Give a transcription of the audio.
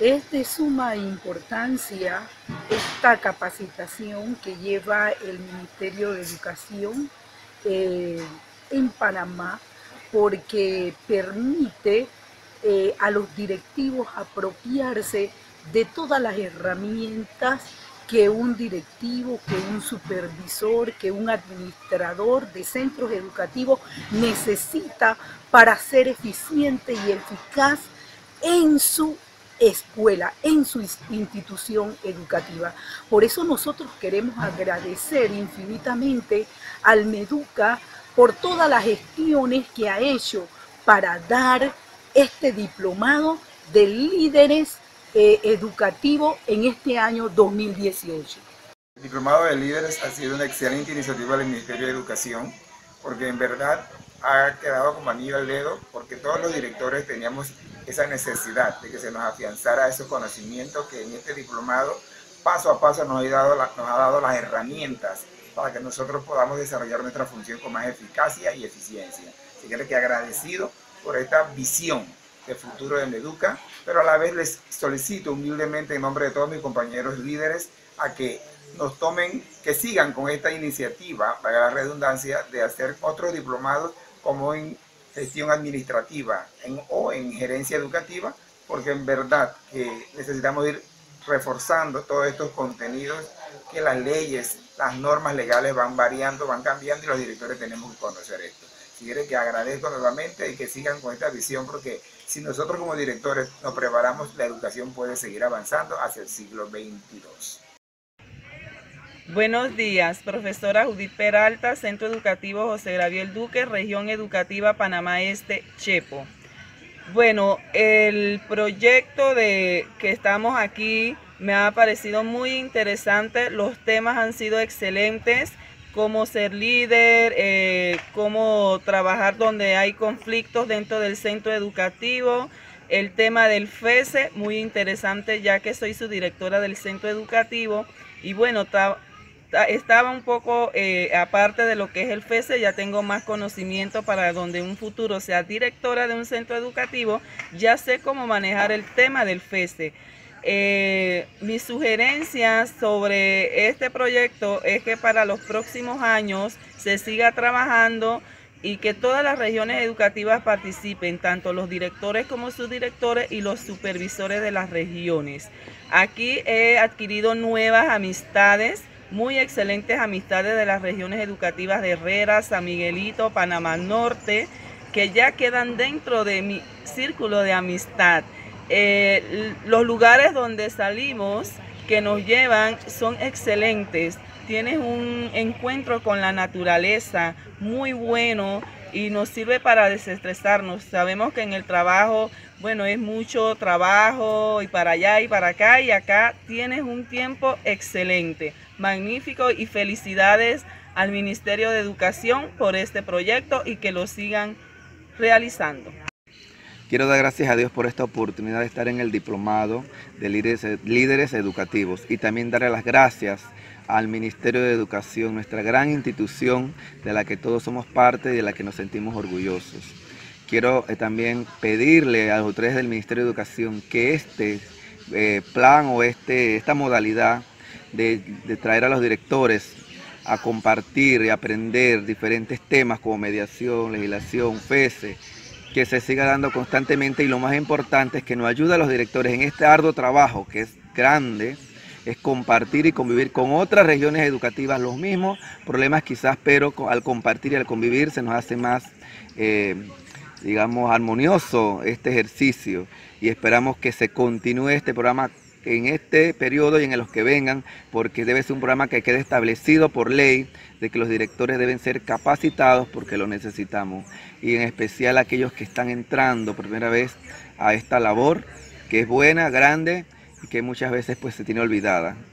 Es de suma importancia esta capacitación que lleva el Ministerio de Educación eh, en Panamá porque permite eh, a los directivos apropiarse de todas las herramientas que un directivo, que un supervisor, que un administrador de centros educativos necesita para ser eficiente y eficaz en su escuela, en su institución educativa. Por eso nosotros queremos agradecer infinitamente al Meduca por todas las gestiones que ha hecho para dar este diplomado de líderes eh, educativo en este año 2018. El Diplomado de Líderes ha sido una excelente iniciativa del Ministerio de Educación porque en verdad ha quedado como anillo al dedo porque todos los directores teníamos esa necesidad de que se nos afianzara esos conocimientos que en este diplomado paso a paso nos ha dado, nos ha dado las herramientas para que nosotros podamos desarrollar nuestra función con más eficacia y eficiencia. Así que que agradecido por esta visión de futuro de Meduca, pero a la vez les solicito humildemente en nombre de todos mis compañeros líderes a que nos tomen, que sigan con esta iniciativa, para la redundancia, de hacer otros diplomados como en gestión administrativa o en gerencia educativa, porque en verdad que necesitamos ir reforzando todos estos contenidos que las leyes, las normas legales van variando, van cambiando y los directores tenemos que conocer esto. Si quieren que agradezco nuevamente y que sigan con esta visión porque si nosotros como directores nos preparamos, la educación puede seguir avanzando hacia el siglo XXII. Buenos días, profesora Judith Peralta, Centro Educativo José Gabriel Duque, Región Educativa Panamá Este, Chepo. Bueno, el proyecto de que estamos aquí me ha parecido muy interesante, los temas han sido excelentes cómo ser líder, eh, cómo trabajar donde hay conflictos dentro del centro educativo. El tema del FESE, muy interesante ya que soy su directora del centro educativo. Y bueno, estaba un poco eh, aparte de lo que es el FESE, ya tengo más conocimiento para donde un futuro sea directora de un centro educativo, ya sé cómo manejar el tema del FESE. Eh, mis sugerencias sobre este proyecto es que para los próximos años se siga trabajando y que todas las regiones educativas participen, tanto los directores como subdirectores y los supervisores de las regiones. Aquí he adquirido nuevas amistades, muy excelentes amistades de las regiones educativas de Herrera, San Miguelito, Panamá Norte, que ya quedan dentro de mi círculo de amistad. Eh, los lugares donde salimos que nos llevan son excelentes. Tienes un encuentro con la naturaleza muy bueno y nos sirve para desestresarnos. Sabemos que en el trabajo, bueno, es mucho trabajo y para allá y para acá y acá tienes un tiempo excelente, magnífico y felicidades al Ministerio de Educación por este proyecto y que lo sigan realizando. Quiero dar gracias a Dios por esta oportunidad de estar en el diplomado de líderes, educativos y también darle las gracias al Ministerio de Educación, nuestra gran institución de la que todos somos parte y de la que nos sentimos orgullosos. Quiero eh, también pedirle a los autoridades del Ministerio de Educación que este eh, plan o este, esta modalidad de, traer a los directores a compartir y aprender diferentes temas como mediación, legislación, FESE, que se siga dando constantemente y lo más importante es que nos ayude a los directores en este arduo trabajo que es grande, es compartir y convivir con otras regiones educativas los mismos problemas quizás, pero al compartir y al convivir se nos hace más, eh, digamos, armonioso este ejercicio. Y esperamos que se continúe este programa en este periodo y en los que vengan, porque debe ser un programa que quede establecido por ley de que los directores deben ser capacitados porque lo necesitamos, y en especial aquellos que están entrando por primera vez a esta labor, que es buena, grande que muchas veces pues se tiene olvidada.